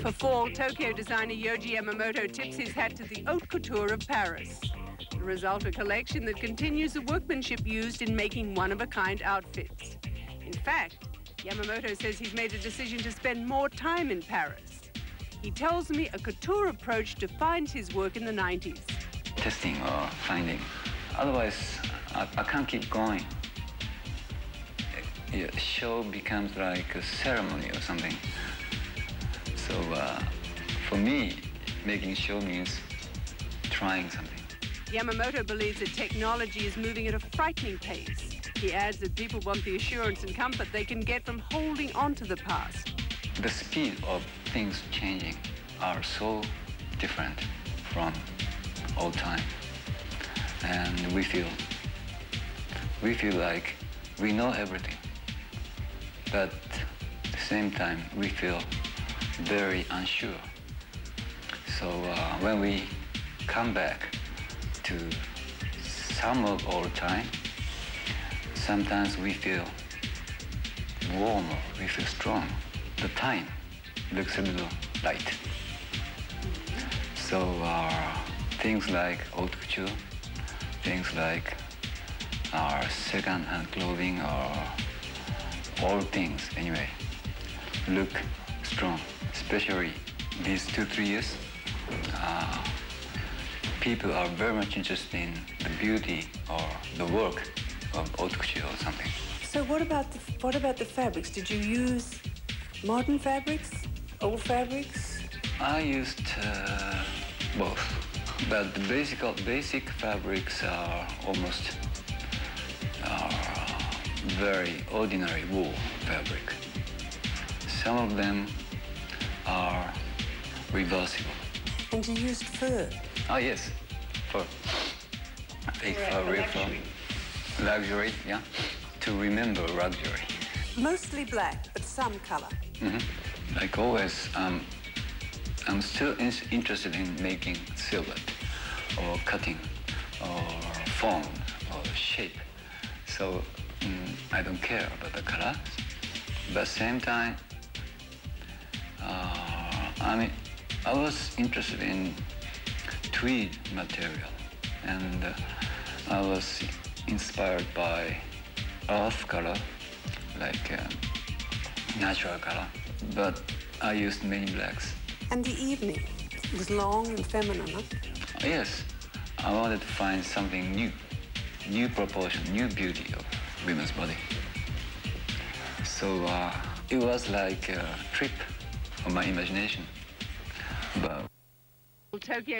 For fall, Tokyo designer Yohji Yamamoto tips his hat to the haute couture of Paris. The result, a collection that continues the workmanship used in making one-of-a-kind outfits. In fact, Yamamoto says he's made a decision to spend more time in Paris. He tells me a couture approach defines his work in the 90s. Testing or finding. Otherwise, I, I can't keep going. A show becomes like a ceremony or something. So uh, for me, making show means trying something. Yamamoto believes that technology is moving at a frightening pace. He adds that people want the assurance and comfort they can get from holding on to the past. The speed of things changing are so different from old time. And we feel, we feel like we know everything. But at the same time, we feel very unsure. So uh, when we come back to some of old time, sometimes we feel warmer, we feel strong. The time looks a little light. So uh, things like haute couture, things like our second-hand clothing or all things anyway look strong, especially these two, three years. Uh, people are very much interested in the beauty or the work of haute couture or something. So what about the, what about the fabrics? Did you use modern fabrics, old fabrics? I used uh, both, but the basic basic fabrics are almost very ordinary wool fabric. Some of them are reversible. And you used fur? Oh yes, fur. Fake fur, real fur. Luxury, yeah. To remember luxury. Mostly black, but some color. Mm -hmm. Like always, um, I'm still in interested in making silhouette or cutting or form or shape. So mm, I don't care about the color. But at the same time, uh, I mean, I was interested in tweed material and uh, I was inspired by earth color, like uh, natural color, but I used many blacks. And the evening was long and feminine, huh? Yes, I wanted to find something new, new proportion, new beauty of women's body. So uh, it was like a trip of my imagination. But Tokyo